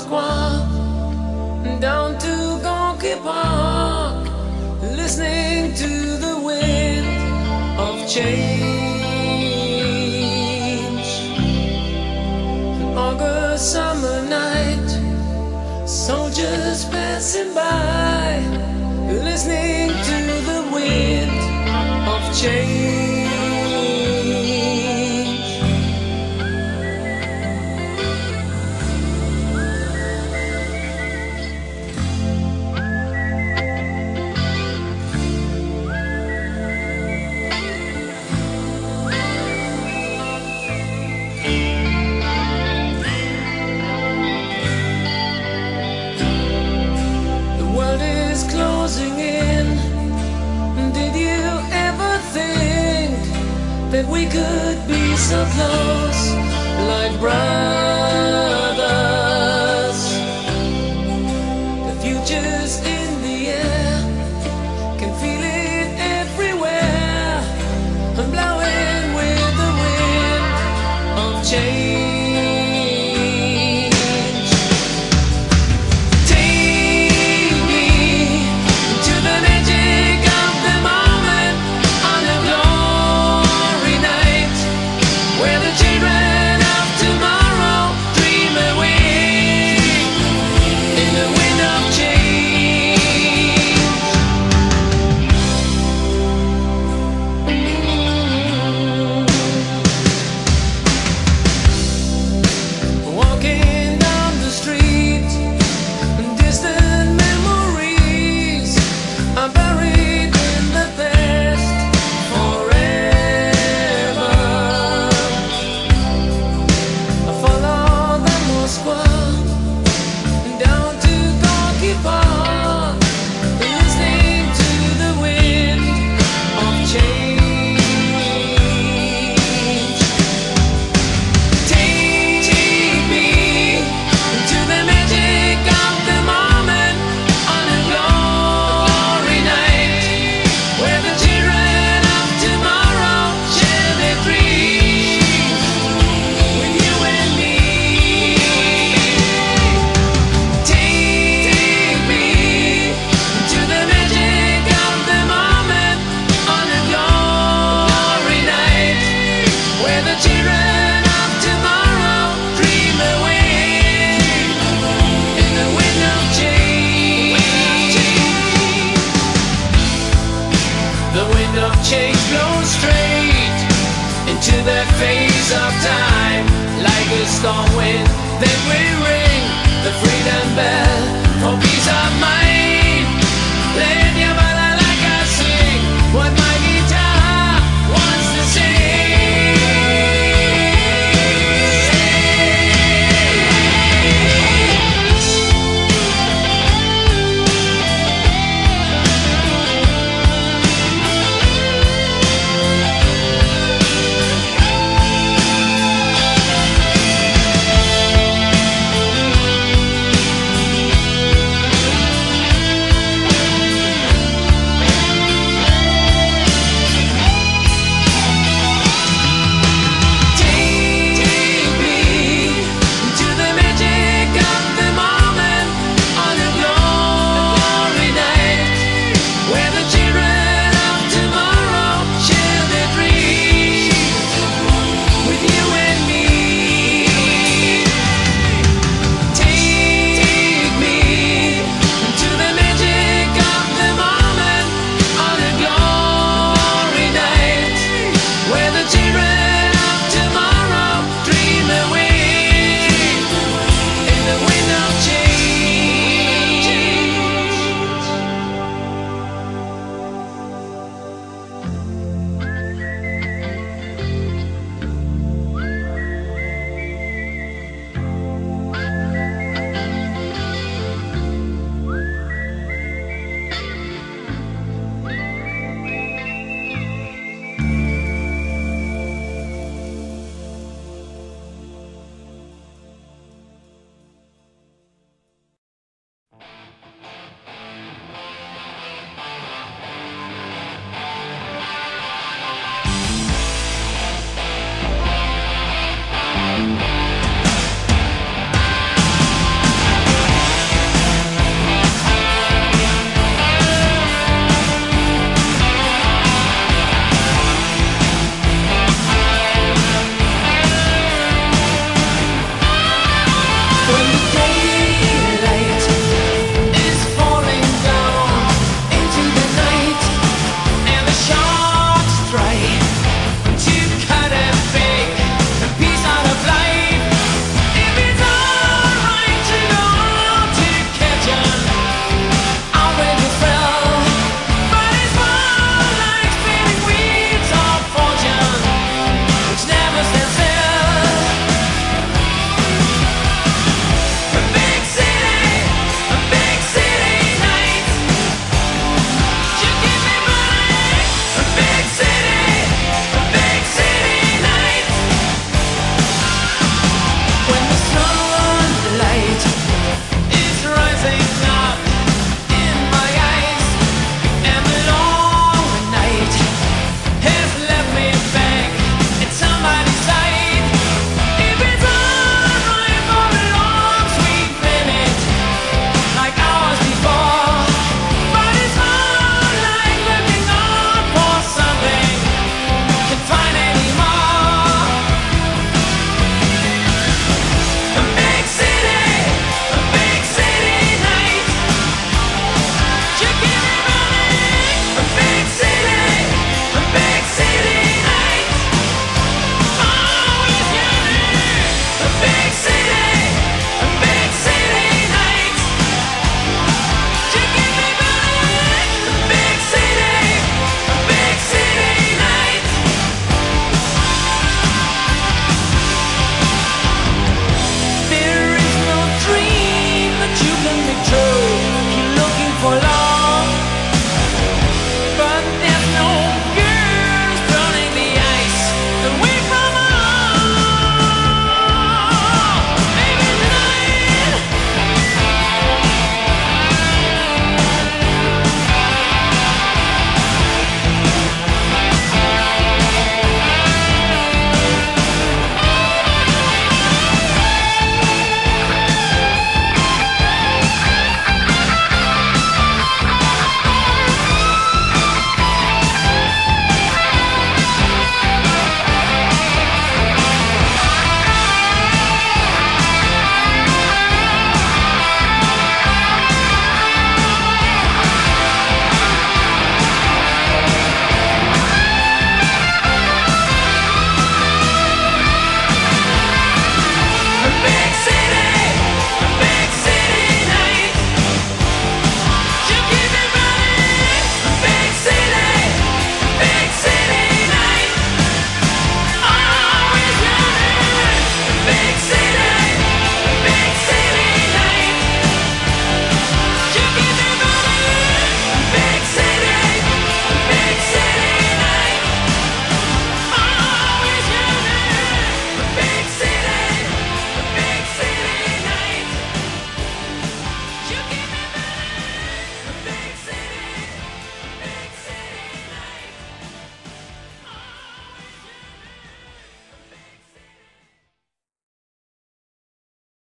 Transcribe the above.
squat down to Gorky Park, listening to the wind of change. that we could be so close, like brothers. The future's in. peace of mind. Let